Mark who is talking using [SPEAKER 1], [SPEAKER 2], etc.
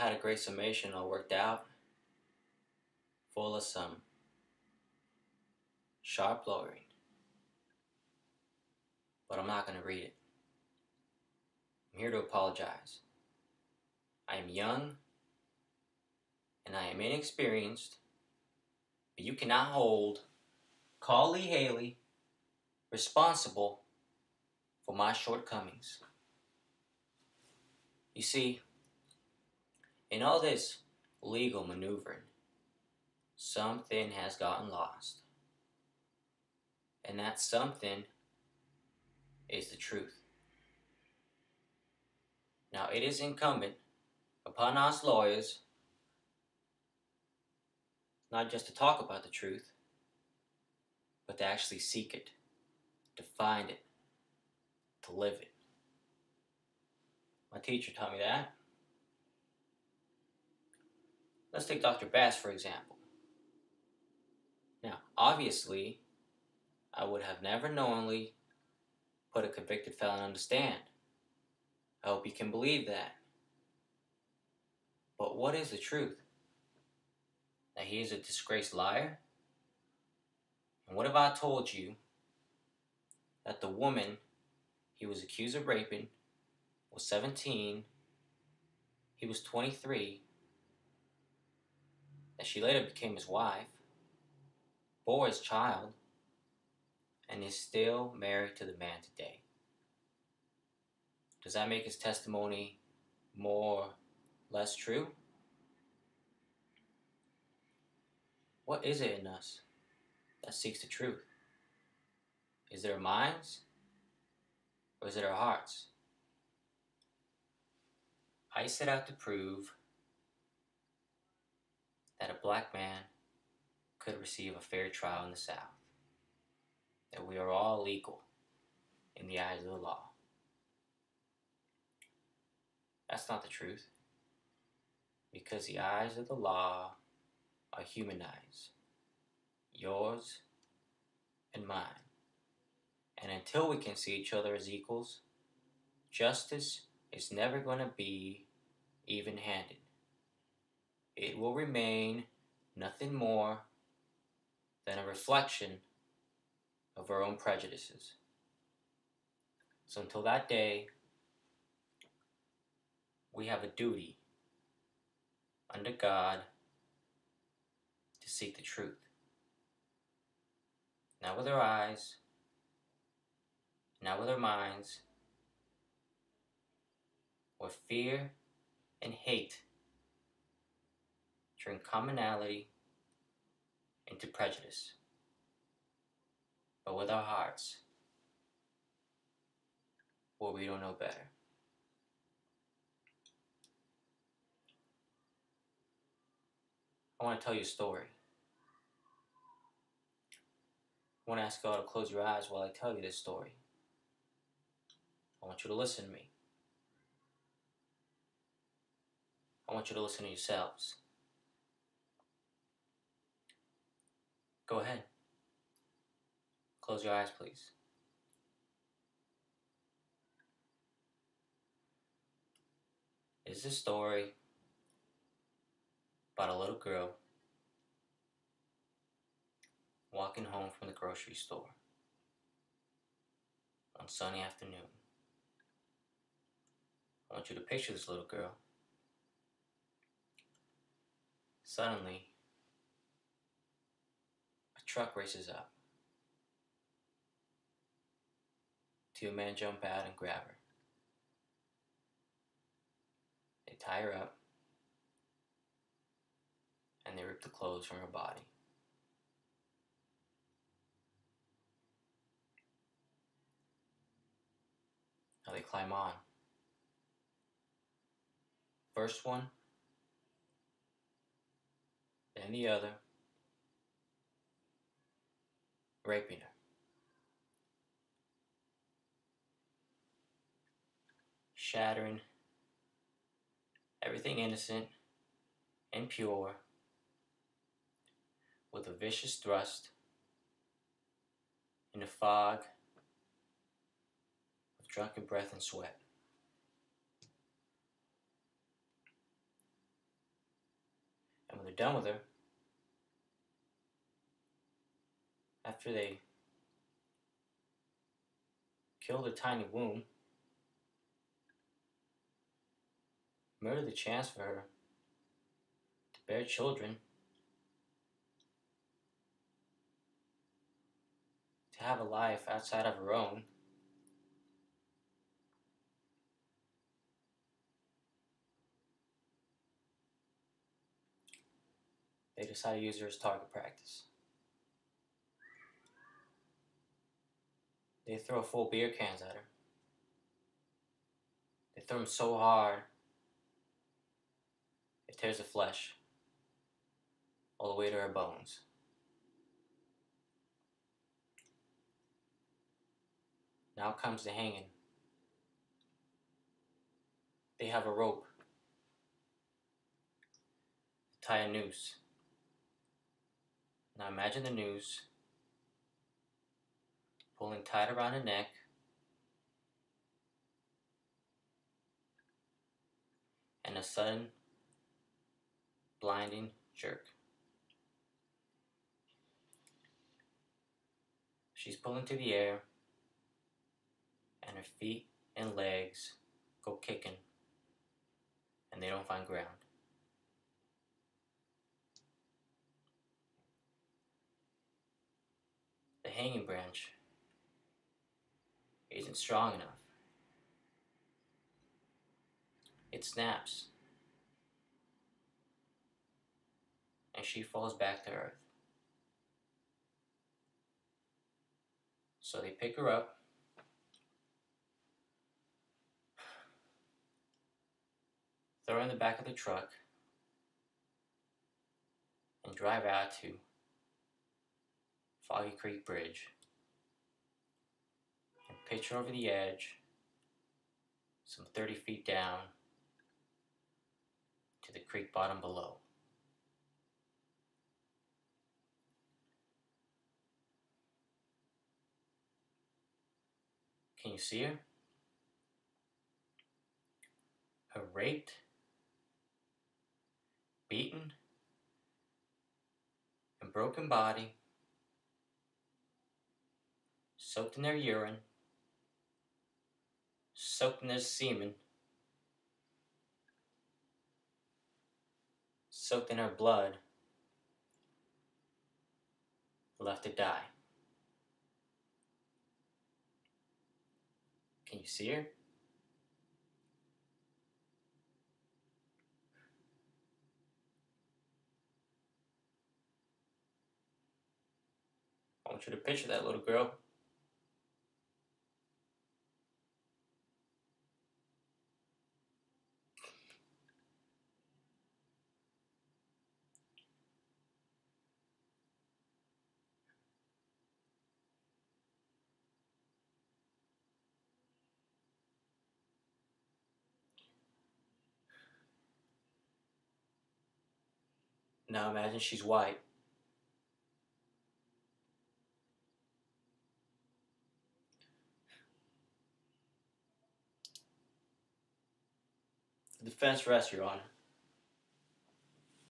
[SPEAKER 1] had a great summation all worked out, full of some sharp lawyering. But I'm not going to read it. I'm here to apologize. I am young and I am inexperienced, but you cannot hold Carl Lee Hailey responsible for my shortcomings. You see, in all this legal maneuvering, something has gotten lost. And that something is the truth. Now, it is incumbent upon us lawyers not just to talk about the truth, but to actually seek it, to find it, to live it. My teacher taught me that. Let's take Dr. Bass, for example. Now, obviously, I would have never knowingly put a convicted felon on the stand. I hope you can believe that. But what is the truth? That he is a disgraced liar? And what if I told you that the woman he was accused of raping was 17, he was 23, that she later became his wife, bore his child, and is still married to the man today. Does that make his testimony more less true? What is it in us that seeks the truth? Is it our minds or is it our hearts? I set out to prove that a black man could receive a fair trial in the South, that we are all equal in the eyes of the law. That's not the truth, because the eyes of the law are human eyes, yours and mine. And until we can see each other as equals, justice is never going to be even handed. It will remain nothing more than a reflection of our own prejudices. So until that day, we have a duty under God to seek the truth. Not with our eyes, not with our minds, with fear and hate turn commonality into prejudice, but with our hearts, where we don't know better. I want to tell you a story. I want to ask you all to close your eyes while I tell you this story. I want you to listen to me. I want you to listen to yourselves. Go ahead. Close your eyes, please. Is this story about a little girl walking home from the grocery store on sunny afternoon. I want you to picture this little girl. Suddenly, a truck races up. Two men jump out and grab her. They tie her up and they rip the clothes from her body. Now they climb on. First one, then the other, raping her. Shattering everything innocent and pure with a vicious thrust in a fog of drunken breath and sweat. And when they're done with her, after they kill the tiny womb, murder the chance for her to bear children, to have a life outside of her own. They decide to use her as target practice. They throw full beer cans at her. They throw them so hard, it tears the flesh all the way to her bones. Now comes the hanging. They have a rope, tie a noose. Now imagine the noose pulling tight around the neck. And a sudden, blinding jerk. She's pulling to the air, and her feet and legs go kicking, and they don't find ground. The hanging branch isn't strong enough. It snaps. And she falls back to earth. So they pick her up. Throw her in the back of the truck and drive out to Foggy Creek Bridge pitch over the edge, some 30 feet down to the creek bottom below. Can you see her? Her raped, beaten, and broken body, soaked in their urine, soaked in their semen, soaked in her blood, left to die. Can you see her? I want you to picture that little girl. Now imagine she's white. The defense rests, Your Honor.